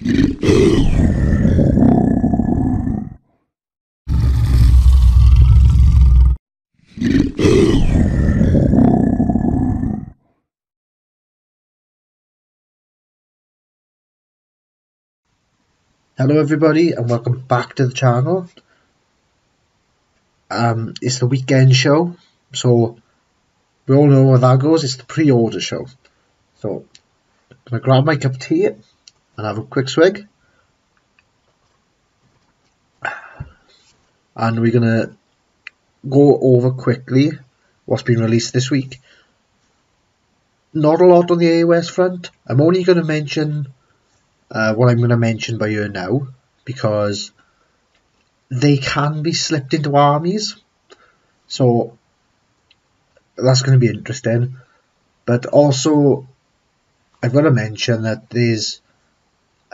Hello everybody and welcome back to the channel. Um, it's the weekend show, so we all know how that goes, it's the pre-order show. So, I'm going to grab my cup of tea and have a quick swig. And we're going to go over quickly what's been released this week. Not a lot on the AOS front. I'm only going to mention uh, what I'm going to mention by you now because they can be slipped into armies. So that's going to be interesting. But also, I've got to mention that there's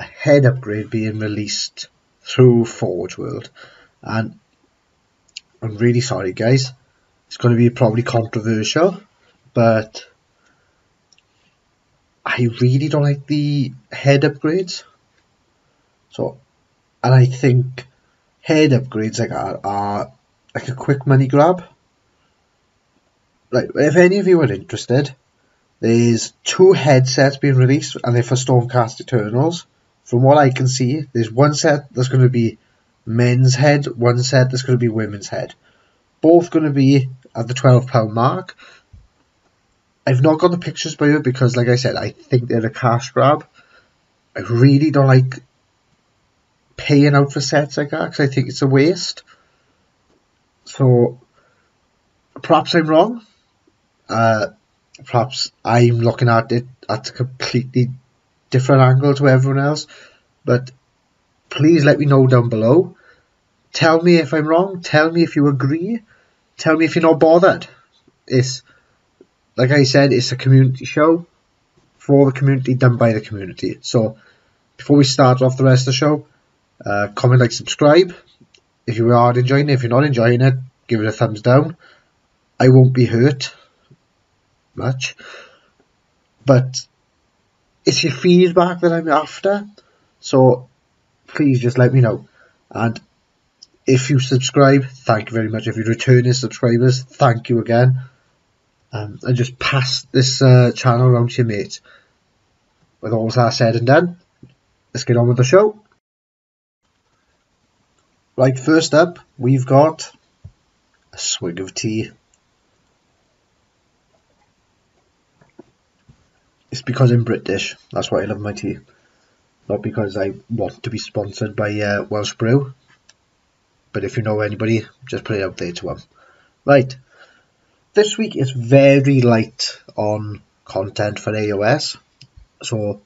a head upgrade being released through Forge World. And I'm really sorry, guys. It's going to be probably controversial, but I really don't like the head upgrades. So, and I think head upgrades like that are like a quick money grab. Like, if any of you are interested, there's two headsets being released, and they're for Stormcast Eternals. From what I can see, there's one set that's going to be men's head, one set that's going to be women's head. Both going to be at the £12 mark. I've not got the pictures by you because, like I said, I think they're a cash grab. I really don't like paying out for sets like that because I think it's a waste. So, perhaps I'm wrong. Uh, perhaps I'm looking at it at a completely different angle to everyone else. But please let me know down below. Tell me if I'm wrong. Tell me if you agree. Tell me if you're not bothered. It's like I said, it's a community show for the community, done by the community. So before we start off the rest of the show, uh, comment, like, subscribe. If you are enjoying it, if you're not enjoying it, give it a thumbs down. I won't be hurt much, but it's your feedback that I'm after. So please just let me know. And if you subscribe, thank you very much. If you're returning subscribers, thank you again um, and just pass this uh, channel around to your mates. With all that said and done, let's get on with the show. Right, first up, we've got a swig of tea. It's because I'm British, that's why I love my tea. Not because I want to be sponsored by uh, Welsh Brew. But if you know anybody, just put it out there to them. Right, this week is very light on content for AOS, so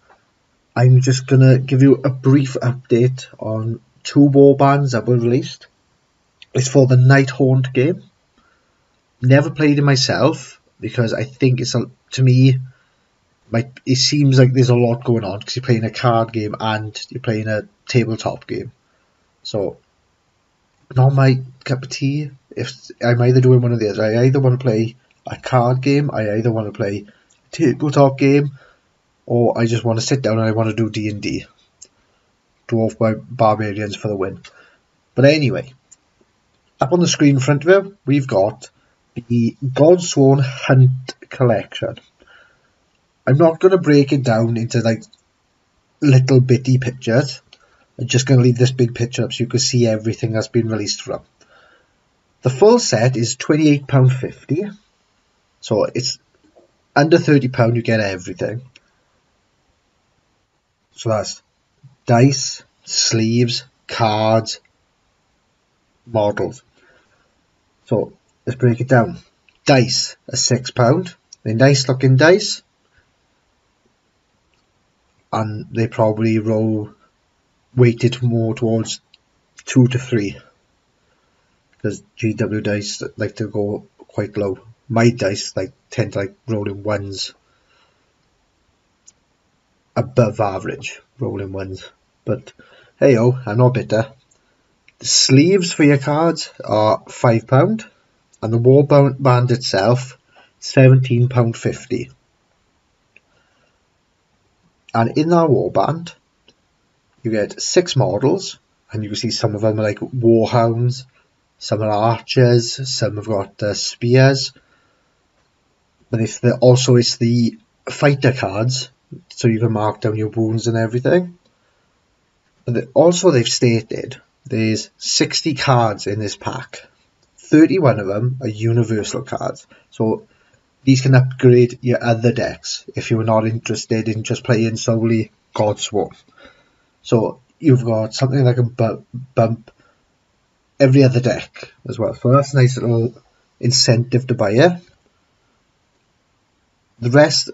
I'm just gonna give you a brief update on two war warbands that were released. It's for the Nighthaunt game. Never played it myself because I think it's a to me like it seems like there's a lot going on because you're playing a card game and you're playing a tabletop game. So not my cup of tea if I'm either doing one of the other. I either want to play a card game, I either want to play a tabletop game, or I just want to sit down and I want to do D and D. Dwarf by barbarians for the win. But anyway, up on the screen in front of you, we've got the Godsworn Hunt collection. I'm not going to break it down into like little bitty pictures. I'm just going to leave this big picture up so you can see everything that's been released from. The full set is £28.50. So it's under £30 you get everything. So that's dice, sleeves, cards, models. So let's break it down. Dice are £6. They're nice looking dice. And they probably roll weighted more towards 2 to 3 because GW dice like to go quite low. My dice like tend to like rolling ones above average rolling ones. But hey oh, I'm not bitter. The sleeves for your cards are five pound, and the war band itself seventeen pound fifty. And in that war band, you get six models, and you can see some of them are like warhounds, some are archers, some have got uh, spears. But it's the, also it's the fighter cards, so you can mark down your wounds and everything. But also they've stated there's 60 cards in this pack. 31 of them are universal cards. So these can upgrade your other decks if you're not interested in just playing solely Godsworn. So you've got something like a bump, every other deck as well. So that's a nice little incentive to buy it. The rest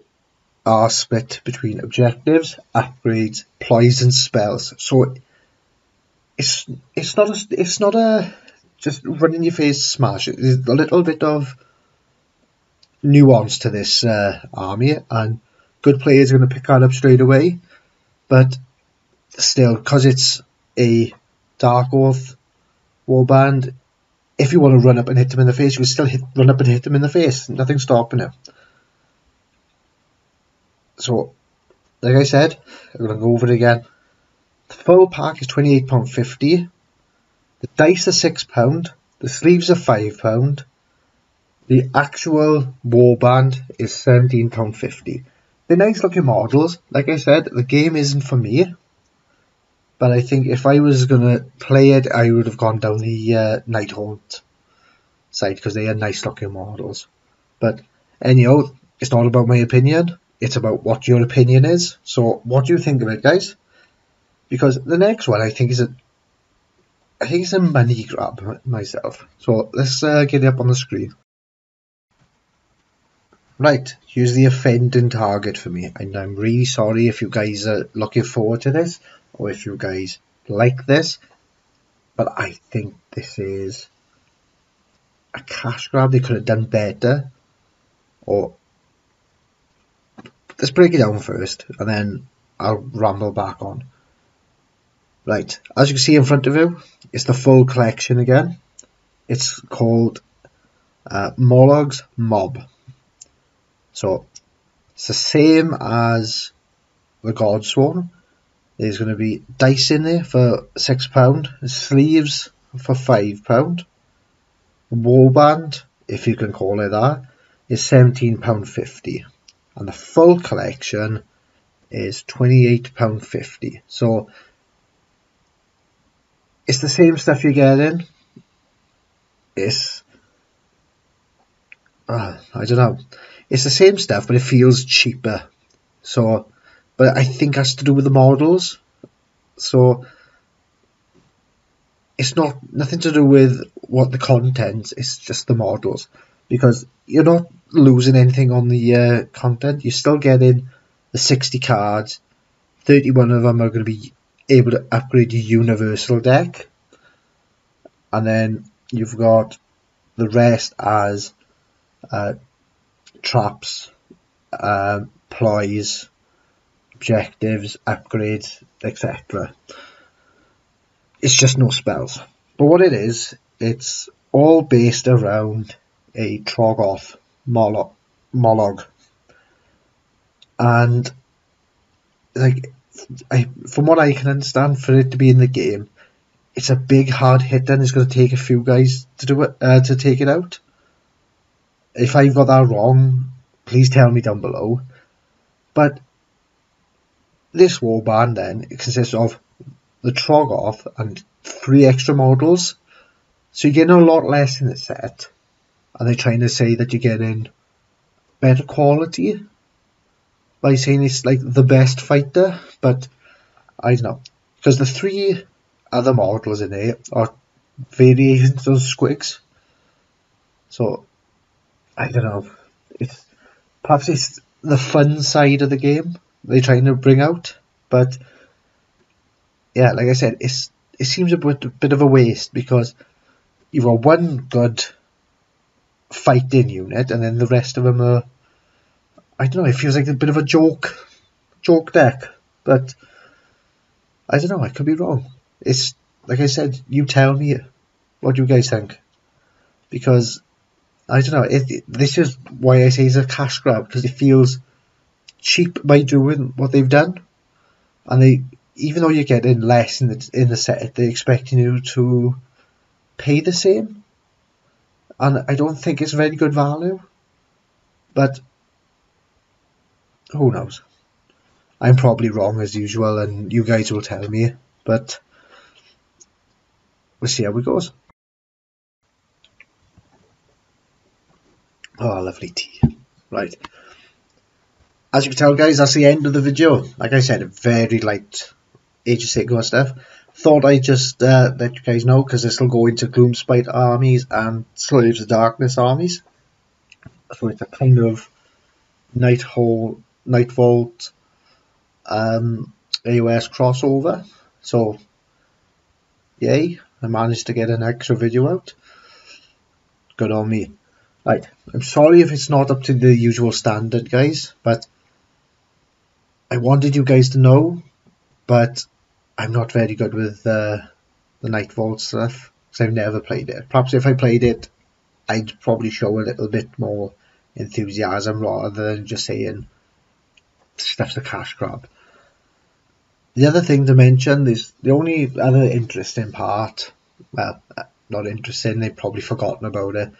are split between objectives, upgrades, ploys, and spells. So it's it's not a it's not a just run in your face smash. It's a little bit of nuance to this uh, army, and good players are going to pick that up straight away. But still, because it's a Dark Oath warband, if you want to run up and hit them in the face, you can still hit, run up and hit them in the face. Nothing's stopping it. So, like I said, I'm going to go over it again. The full pack is £28.50. The dice are £6. The sleeves are £5. The actual warband is £17.50. They're nice looking models. Like I said, the game isn't for me. But I think if I was going to play it, I would have gone down the uh, Nighthaunt side because they are nice looking models. But anyhow, it's not about my opinion. It's about what your opinion is. So what do you think of it, guys? Because the next one I think is a I think it's a money grab myself. So let's uh, get it up on the screen. Right, here's the offending target for me. And I'm really sorry if you guys are looking forward to this or if you guys like this. But I think this is a cash grab. They could have done better. Or let's break it down first and then I'll ramble back on. Right, as you can see in front of you, it's the full collection again. It's called uh, Mollog's Mob. So it's the same as the Godsworn. There's going to be dice in there for £6, sleeves for £5. Warband, if you can call it that, is £17.50 and the full collection is £28.50 so it's the same stuff you're getting it's uh, I don't know it's the same stuff but it feels cheaper so but I think has to do with the models so it's not nothing to do with what the content it's just the models because you're not losing anything on the uh, content. You're still getting the 60 cards. 31 of them are going to be able to upgrade your universal deck. And then you've got the rest as uh, traps, uh, ploys, objectives, upgrades, etc. It's just no spells. But what it is, it's all based around a Troggoth Mollog, Mollog. and like I, from what I can understand, for it to be in the game, it's a big hard hit. Then it's going to take a few guys to do it uh, to take it out. If I've got that wrong, please tell me down below. But this warband then consists of the Troggoth and three extra models, so you're getting a lot less in the set are they're trying to say that you're getting better quality by saying it's like the best fighter? But I don't know because the three other models in there are variations of squigs. So I don't know. It's perhaps it's the fun side of the game they're trying to bring out, but yeah, like I said, it's it seems a bit, a bit of a waste because you've got one good fighting unit, and then the rest of them are. I don't know. It feels like a bit of a joke, joke deck, but I don't know. I could be wrong. It's like I said. You tell me. What do you guys think? Because I don't know. It, it, this is why I say it's a cash grab because it feels cheap by doing what they've done, and they even though you're getting less in the, in the set, they're expecting you to pay the same. And I don't think it's very good value. But who knows? I'm probably wrong as usual, and you guys will tell me. But we'll see how it goes. Oh, lovely tea. Right. As you can tell, guys, that's the end of the video. Like I said, very light Age of Sigmar stuff. Thought I'd just uh, let you guys know, because this will go into Gloomspite armies and Slaves of Darkness armies. So it's a kind of Night Hall, Night Vault, um, AOS crossover. So, yay, I managed to get an extra video out. Good on me. Right, I'm sorry if it's not up to the usual standard, guys, but I wanted you guys to know, but I'm not very good with uh, the Night Vault stuff, because I've never played it. Perhaps if I played it, I'd probably show a little bit more enthusiasm rather than just saying stuff's a cash grab. The other thing to mention is the only other interesting part, well, not interesting, they've probably forgotten about it,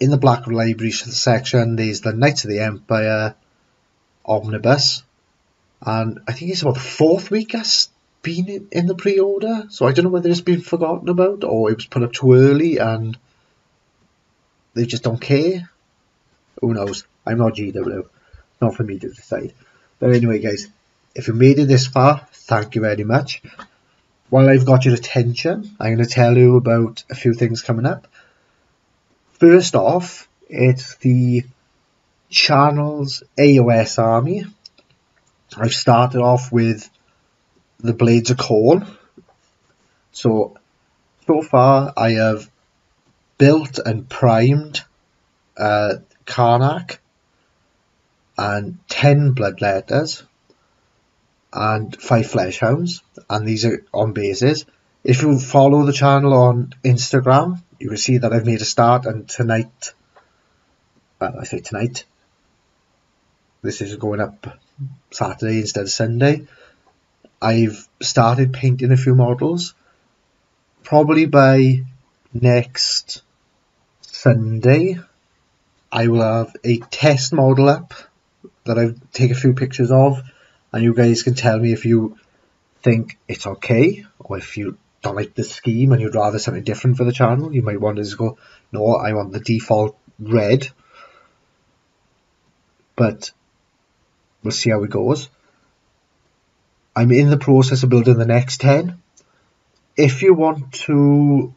in the Black Library section, there's the Knights of the Empire omnibus, and I think it's about the fourth week that's been in the pre-order. So I don't know whether it's been forgotten about or it was put up too early and they just don't care. Who knows? I'm not GW. Not for me to decide. But anyway, guys, if you made it this far, thank you very much. While I've got your attention, I'm going to tell you about a few things coming up. First off, it's the channel's AOS army. I've started off with the Blades of Khorne. So, so far I have built and primed uh, Karanak and 10 Bloodletters and 5 flesh Fleshhounds and these are on bases. If you follow the channel on Instagram, you will see that I've made a start and tonight, well I say tonight, this is going up Saturday instead of Sunday. I've started painting a few models. Probably by next Sunday, I will have a test model up that I take a few pictures of, and you guys can tell me if you think it's okay or if you don't like the scheme and you'd rather something different for the channel, you might want to just go, no, I want the default red. But we'll see how it goes. I'm in the process of building the next 10. If you want to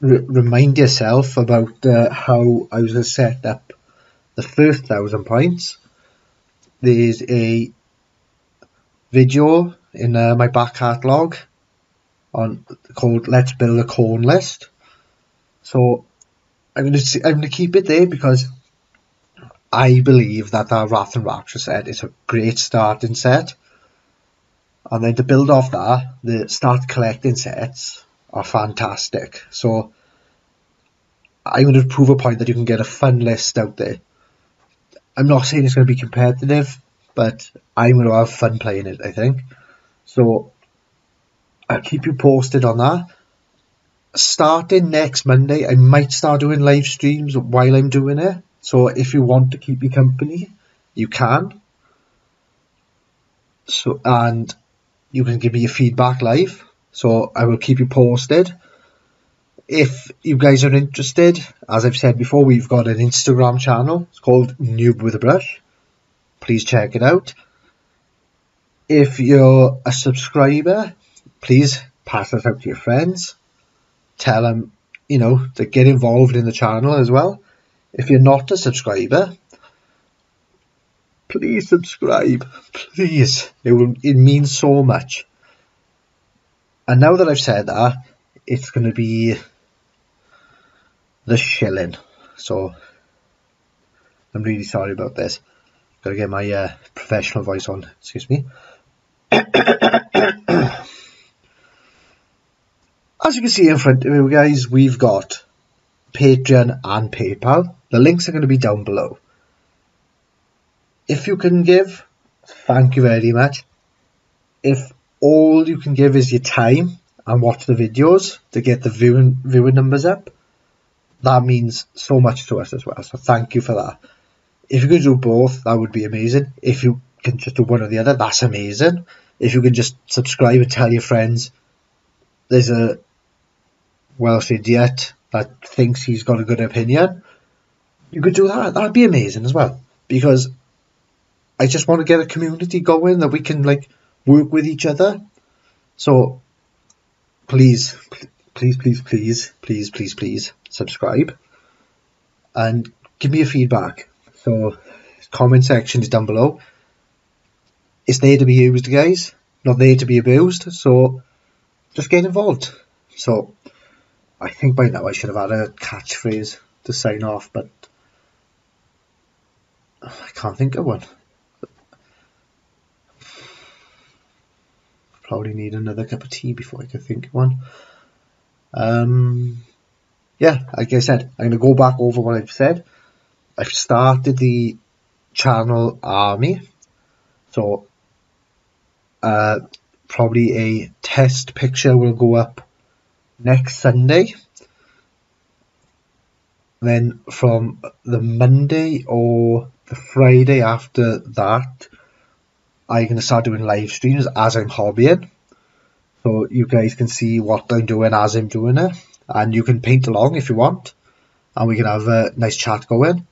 re remind yourself about uh, how I was going to set up the first thousand points, there's a video in uh, my back catalogue on called Let's Build a Khorne List. So I'm going to I'm going to keep it there because I believe that that Wrath and Rapture set is a great starting set. And then to build off that, the start collecting sets are fantastic. So I'm going to prove a point that you can get a fun list out there. I'm not saying it's going to be competitive, but I'm going to have fun playing it, I think. So I'll keep you posted on that. Starting next Monday, I might start doing live streams while I'm doing it. So if you want to keep me company, you can. So and you can give me your feedback live. So I will keep you posted. If you guys are interested, as I've said before, we've got an Instagram channel. It's called Noob with a Brush. Please check it out. If you're a subscriber, please pass this out to your friends. Tell them, you know, to get involved in the channel as well. If you're not a subscriber, please subscribe. Please. It, will, it means so much. And now that I've said that, it's to be the shilling. So, I'm really sorry about this. Gotta get my uh, professional voice on. Excuse me. As you can see in front of you guys, we've got Patreon and PayPal. The links are going to be down below. If you can give, thank you very much. If all you can give is your time and watch the videos to get the viewing viewing numbers up, that means so much to us as well. So thank you for that. If you could do both, that would be amazing. If you can just do one or the other, that's amazing. If you can just subscribe and tell your friends, there's a Welsh idiot that thinks he's got a good opinion, you could do that. That'd be amazing as well. Because I just want to get a community going that we can like work with each other. So please, please, please, please, please, please, please subscribe and give me your feedback. So comment section is down below. It's there to be used, guys, not there to be abused. So just get involved. So I think by now I should have had a catchphrase to sign off, but I can't think of one. Probably need another cup of tea before I can think of one. Um, yeah, like I said, I'm going to go back over what I've said. I've started the channel army. So, uh, probably a test picture will go up next Sunday. Then from the Monday or the Friday after that, I'm going to start doing live streams as I'm hobbying. So you guys can see what I'm doing as I'm doing it. And you can paint along if you want. And we can have a nice chat going.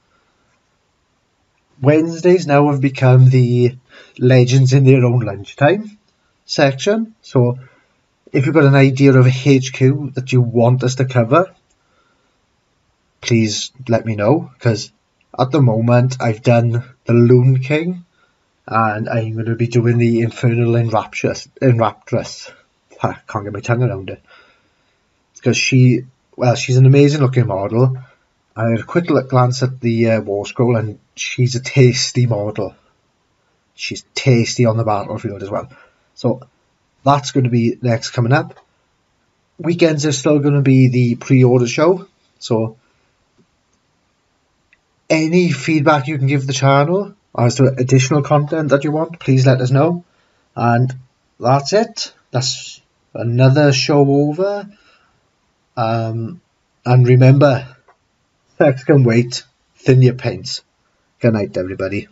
Wednesdays now have become the legends in their own lunchtime section. So if you've got an idea of a HQ that you want us to cover, please let me know because at the moment I've done the Loon King and I'm going to be doing the Infernal Enraptress. I can't get my tongue around it. Because she, well, she's an amazing looking model. I had a quick look glance at the uh, war scroll and she's a tasty model. She's tasty on the battlefield as well. So that's going to be next coming up. Weekends are still going to be the pre-order show. So any feedback you can give the channel as to additional content that you want, please let us know. And that's it. That's another show over. Um, and remember, sex can wait. Thin your paints. Good night, everybody.